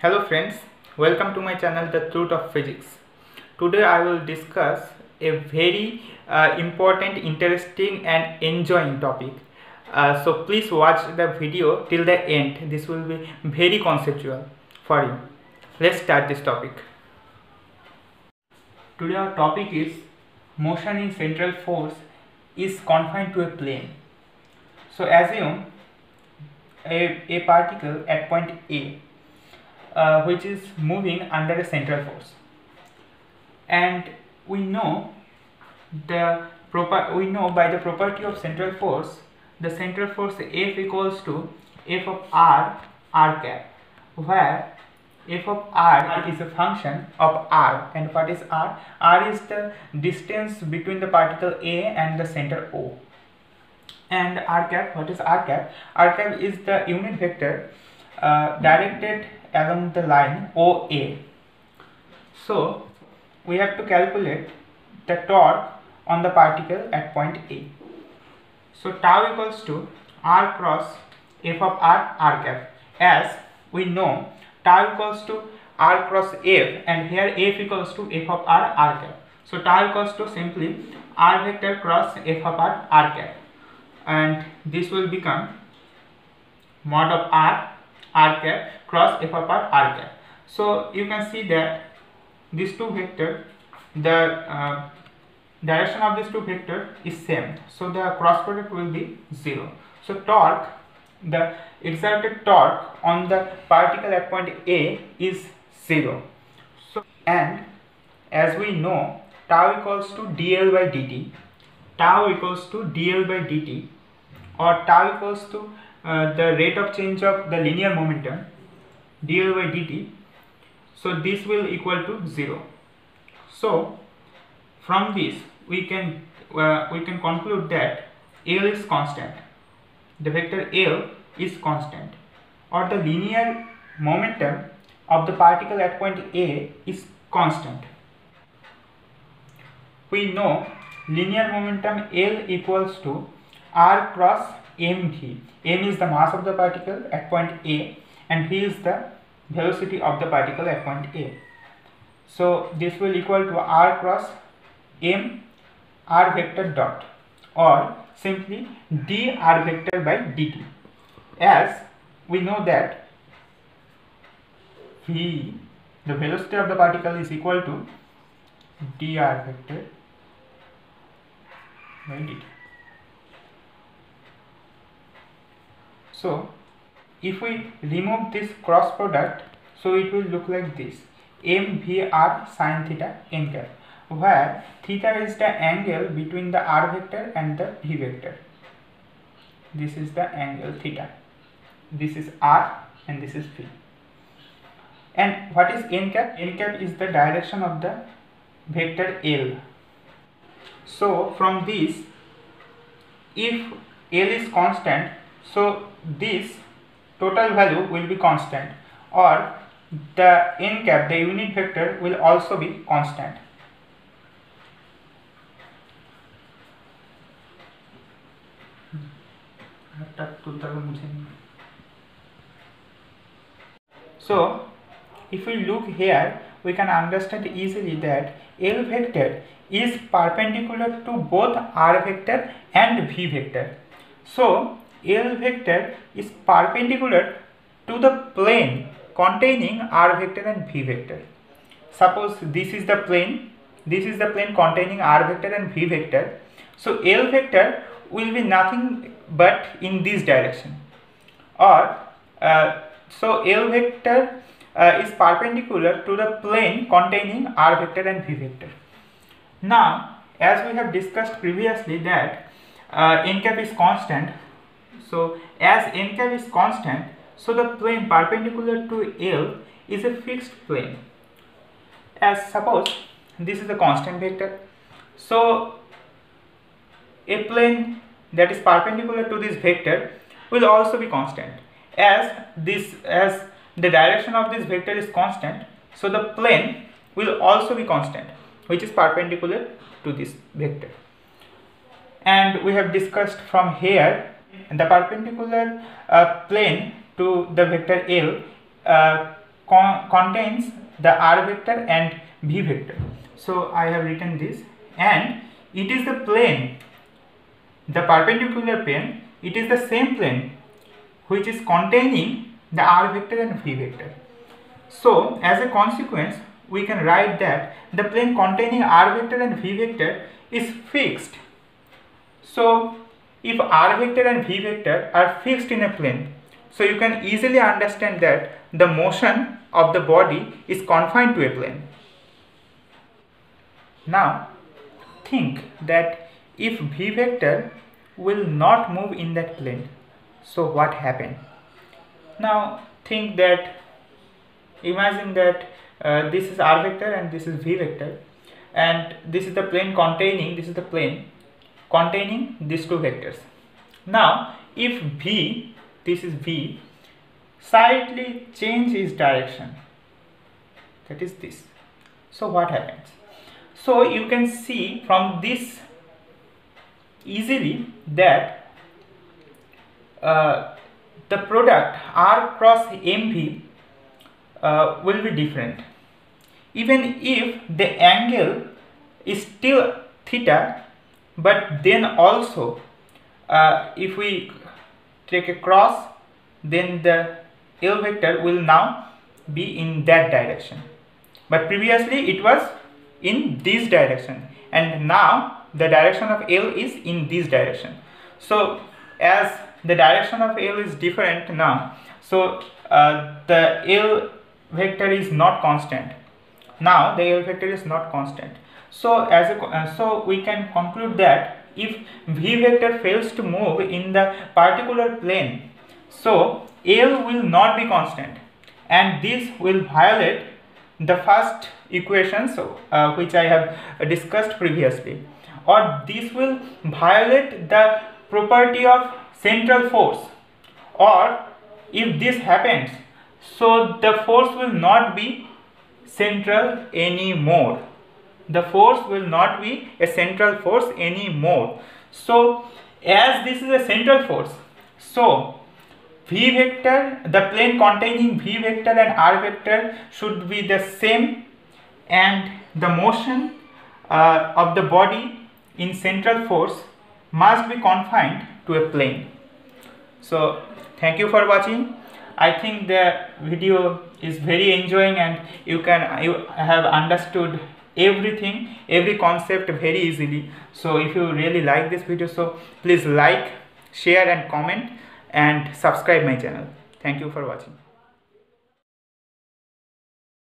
Hello friends, welcome to my channel The Truth of Physics. Today I will discuss a very uh, important, interesting and enjoying topic. Uh, so please watch the video till the end. This will be very conceptual for you. Let's start this topic. Today our topic is motion in central force is confined to a plane. So assume a, a particle at point A uh, which is moving under a central force. And we know the we know by the property of central force the central force F equals to F of R R cap where f of r is a function of r. And what is r? R is the distance between the particle a and the center o. And r cap what is r cap? R cap is the unit vector uh, directed along the line oa so we have to calculate the torque on the particle at point a. So tau equals to r cross f of r r cap. As we know tau equals to r cross f and here f equals to f of r r cap. So tau equals to simply r vector cross f of r r cap. And this will become mod of r r cap cross f of r r cap. So you can see that these two vector the uh, direction of these two vector is same. So the cross product will be zero. So torque the exerted torque on the particle at point a is zero. So and as we know tau equals to dl by dt tau equals to dl by dt or tau equals to uh, the rate of change of the linear momentum dl by dt so this will equal to 0 so from this we can uh, we can conclude that l is constant. The vector l is constant. Or the linear momentum of the particle at point a is constant. We know linear momentum l equals to r cross mv m is the mass of the particle at point a and v is the velocity of the particle at point a. So this will equal to r cross m r vector dot or simply dr vector by dt. As we know that v the velocity of the particle is equal to dr vector by dt so if we remove this cross product so it will look like this. Mvr sine theta n cap where theta is the angle between the r vector and the v vector. This is the angle theta. This is r and this is v. And what is n cap n cap is the direction of the vector l. So from this if l is constant so this total value will be constant or the n cap the unit vector will also be constant so if we look here we can understand easily that L vector is perpendicular to both R vector and V vector. So L vector is perpendicular to the plane containing R vector and V vector. Suppose this is the plane, this is the plane containing R vector and V vector. So L vector will be nothing but in this direction or uh, so L vector uh, is perpendicular to the plane containing r vector and v vector. Now as we have discussed previously that uh, n cap is constant so as n cap is constant so the plane perpendicular to L is a fixed plane. As suppose this is a constant vector. So a plane that is perpendicular to this vector will also be constant. As this as the direction of this vector is constant so the plane will also be constant which is perpendicular to this vector. And we have discussed from here the perpendicular uh, plane to the vector L uh, con contains the r vector and v vector. So i have written this. And it is the plane the perpendicular plane it is the same plane which is containing the r vector and v vector. So as a consequence we can write that the plane containing r vector and v vector is fixed. So if r vector and v vector are fixed in a plane so you can easily understand that the motion of the body is confined to a plane. Now think that if v vector will not move in that plane, so what happened? Now think that imagine that uh, this is r vector and this is v vector and this is the plane containing this is the plane containing these two vectors. Now if v this is V, slightly change its direction. That is this. So what happens? So you can see from this easily that uh, the product R cross MV uh, will be different. Even if the angle is still theta, but then also uh, if we take a cross then the L vector will now be in that direction. But previously it was in this direction. And now the direction of L is in this direction. So as the direction of L is different now so uh, the L vector is not constant. Now the L vector is not constant so as a, uh, so we can conclude that if v vector fails to move in the particular plane so L will not be constant and this will violate the first equation so, uh, which I have discussed previously. Or this will violate the property of central force. Or if this happens so the force will not be central anymore the force will not be a central force anymore. So as this is a central force, so v vector, the plane containing v vector and r vector should be the same and the motion uh, of the body in central force must be confined to a plane. So thank you for watching. I think the video is very enjoying and you can you have understood everything every concept very easily. So if you really like this video so please like share and comment and subscribe my channel. Thank you for watching